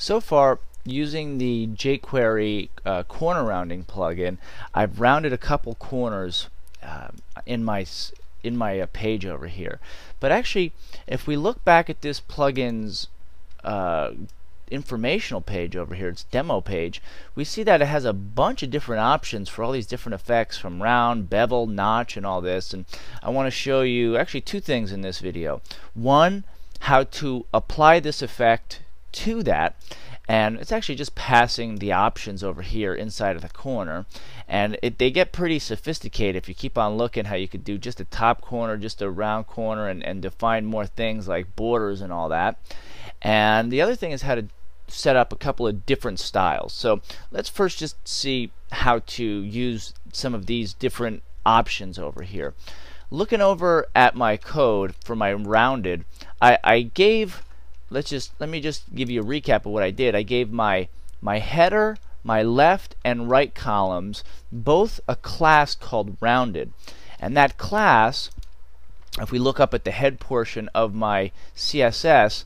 So far, using the jQuery uh, corner rounding plugin, I've rounded a couple corners uh, in my in my uh, page over here. But actually, if we look back at this plugin's uh, informational page over here, its demo page, we see that it has a bunch of different options for all these different effects from round, bevel, notch, and all this. And I want to show you actually two things in this video. One, how to apply this effect to that and it's actually just passing the options over here inside of the corner and it, they get pretty sophisticated if you keep on looking how you could do just a top corner just a round corner and, and define more things like borders and all that. And the other thing is how to set up a couple of different styles. So let's first just see how to use some of these different options over here. Looking over at my code for my rounded I, I gave let's just let me just give you a recap of what I did. I gave my my header, my left and right columns both a class called rounded. And that class, if we look up at the head portion of my CSS,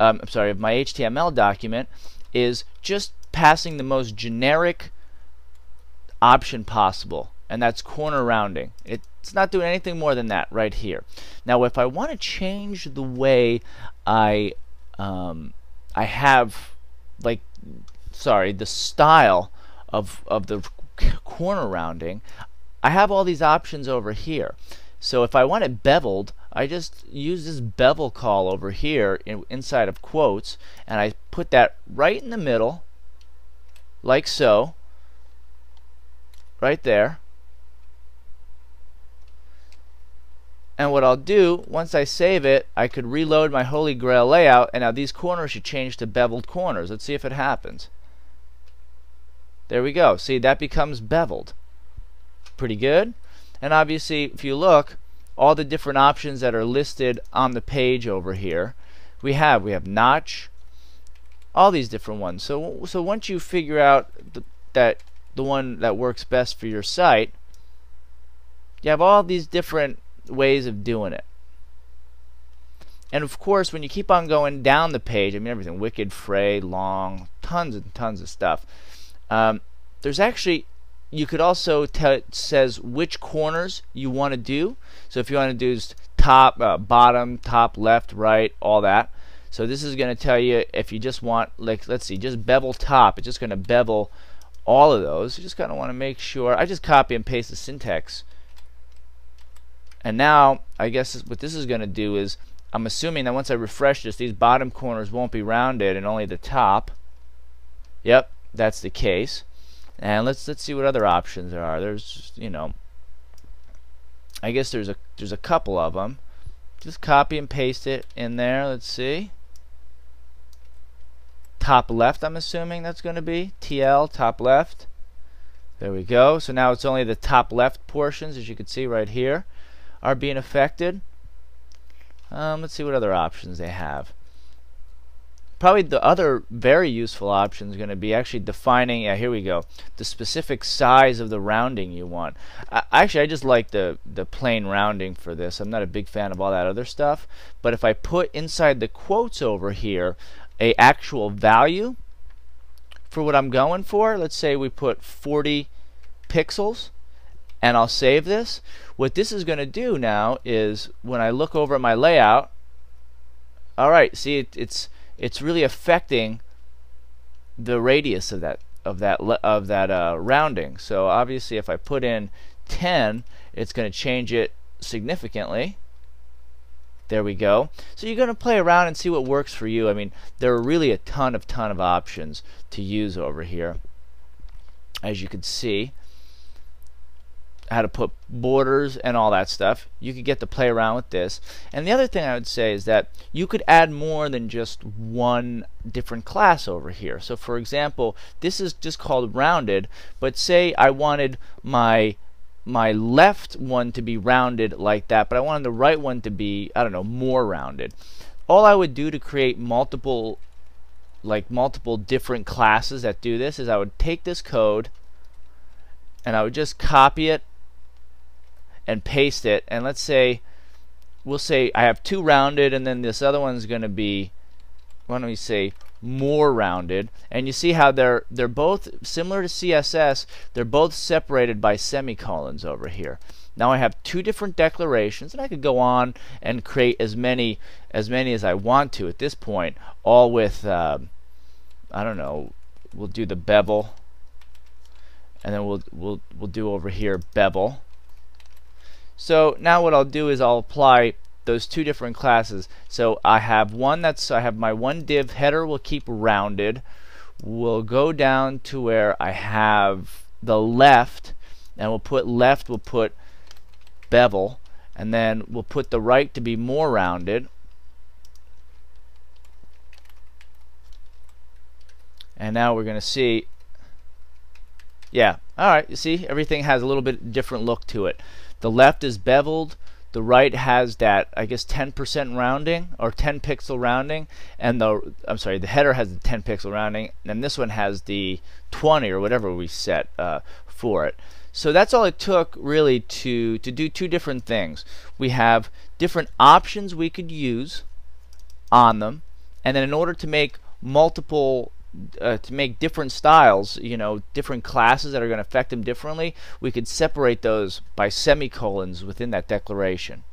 um, I'm sorry, of my HTML document, is just passing the most generic option possible and that's corner rounding. It's not doing anything more than that right here. Now if I want to change the way I um, I have like sorry the style of of the corner rounding. I have all these options over here. So if I want it beveled I just use this bevel call over here in, inside of quotes and I put that right in the middle like so right there And what I'll do, once I save it, I could reload my Holy Grail layout, and now these corners should change to beveled corners. Let's see if it happens. There we go. See, that becomes beveled. Pretty good. And obviously, if you look, all the different options that are listed on the page over here, we have. We have notch, all these different ones. So, so once you figure out the, that the one that works best for your site, you have all these different ways of doing it. And of course, when you keep on going down the page, I mean everything, wicked, fray, long, tons and tons of stuff. Um, there's actually, you could also tell it says which corners you want to do. So if you want to do top, uh, bottom, top, left, right, all that. So this is going to tell you if you just want, like, let's see, just bevel top. It's just going to bevel all of those. You just kind of want to make sure. I just copy and paste the syntax and now, I guess what this is going to do is, I'm assuming that once I refresh this, these bottom corners won't be rounded and only the top. Yep, that's the case. And let's let's see what other options there are. There's, you know, I guess there's a there's a couple of them. Just copy and paste it in there. Let's see. Top left, I'm assuming that's going to be TL top left. There we go. So now it's only the top left portions, as you can see right here are being affected. Um, let's see what other options they have. Probably the other very useful option is going to be actually defining, yeah, here we go, the specific size of the rounding you want. I, actually, I just like the, the plain rounding for this. I'm not a big fan of all that other stuff. But if I put inside the quotes over here a actual value for what I'm going for, let's say we put 40 pixels, and I'll save this. What this is going to do now is when I look over at my layout, all right, see it, it's it's really affecting the radius of that of that of that uh, rounding. So obviously, if I put in 10, it's going to change it significantly. There we go. So you're going to play around and see what works for you. I mean, there are really a ton of ton of options to use over here, as you can see how to put borders and all that stuff. You could get to play around with this. And the other thing I would say is that you could add more than just one different class over here. So for example, this is just called rounded, but say I wanted my my left one to be rounded like that, but I wanted the right one to be, I don't know, more rounded. All I would do to create multiple like multiple different classes that do this is I would take this code and I would just copy it and paste it. And let's say we'll say I have two rounded and then this other one's going to be why don't we say more rounded? And you see how they're they're both similar to CSS they're both separated by semicolons over here. Now I have two different declarations and I could go on and create as many as many as I want to at this point all with uh, I don't know we'll do the bevel and then we'll we'll we'll do over here bevel so now what I'll do is I'll apply those two different classes. So I have one that's I have my one div header will keep rounded. We'll go down to where I have the left and we'll put left we'll put bevel and then we'll put the right to be more rounded and now we're gonna see yeah alright you see everything has a little bit different look to it the left is beveled the right has that I guess 10% rounding or 10 pixel rounding and the I'm sorry the header has the 10 pixel rounding and this one has the 20 or whatever we set uh, for it. So that's all it took really to to do two different things. We have different options we could use on them and then in order to make multiple uh, to make different styles, you know, different classes that are going to affect them differently, we could separate those by semicolons within that declaration.